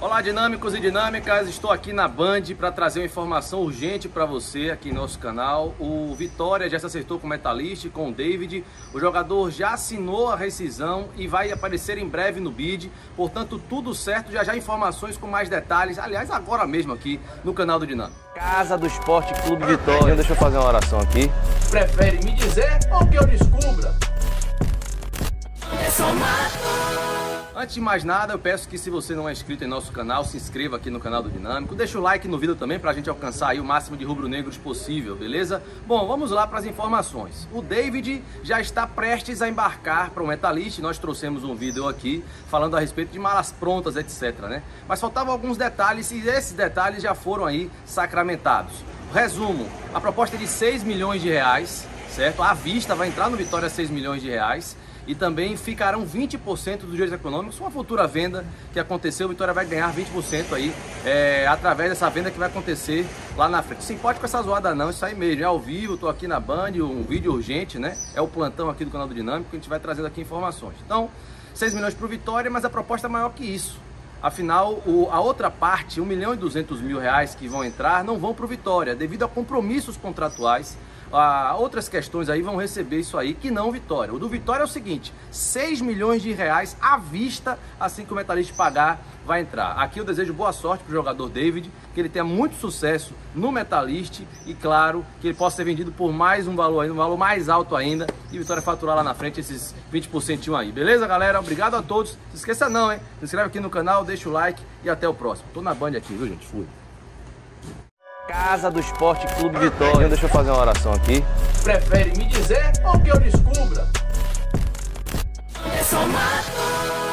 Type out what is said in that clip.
Olá, dinâmicos e dinâmicas. Estou aqui na Band para trazer uma informação urgente para você aqui no nosso canal. O Vitória já se acertou com o Metalist, com o David. O jogador já assinou a rescisão e vai aparecer em breve no bid. Portanto, tudo certo. Já já informações com mais detalhes. Aliás, agora mesmo aqui no canal do Dinâmico. Casa do Esporte Clube Vitória. Deixa eu fazer uma oração aqui. Prefere me dizer ou que eu descubra? Antes de mais nada, eu peço que se você não é inscrito em nosso canal, se inscreva aqui no canal do Dinâmico. Deixa o like no vídeo também para a gente alcançar o máximo de rubro-negros possível, beleza? Bom, vamos lá para as informações. O David já está prestes a embarcar para o Metalist. Nós trouxemos um vídeo aqui falando a respeito de malas prontas, etc, né? Mas faltavam alguns detalhes e esses detalhes já foram aí sacramentados. Resumo, a proposta é de 6 milhões de reais, certo? À vista vai entrar no Vitória 6 milhões de reais e também ficarão 20% dos direitos econômicos. Uma futura venda que aconteceu, o Vitória vai ganhar 20% aí é, através dessa venda que vai acontecer lá na frente. Sim, pode com essa zoada não, isso aí mesmo, é ao vivo, estou aqui na Band, um vídeo urgente, né? É o plantão aqui do canal do Dinâmico, a gente vai trazendo aqui informações. Então, 6 milhões para o Vitória, mas a proposta é maior que isso. Afinal, o, a outra parte, 1 milhão e 200 mil reais que vão entrar, não vão para o Vitória, devido a compromissos contratuais ah, outras questões aí vão receber isso aí, que não Vitória. O do Vitória é o seguinte: 6 milhões de reais à vista, assim que o Metalista pagar, vai entrar. Aqui eu desejo boa sorte para o jogador David, que ele tenha muito sucesso no Metalist e, claro, que ele possa ser vendido por mais um valor ainda, um valor mais alto ainda, e Vitória faturar lá na frente esses 20% aí. Beleza, galera? Obrigado a todos. Não se esqueça não, hein? Se inscreve aqui no canal, deixa o like e até o próximo. Tô na Band aqui, viu, gente? Fui. Casa do Esporte Clube Vitória. Deixa eu fazer uma oração aqui. Prefere me dizer ou que eu descubra? É só mato.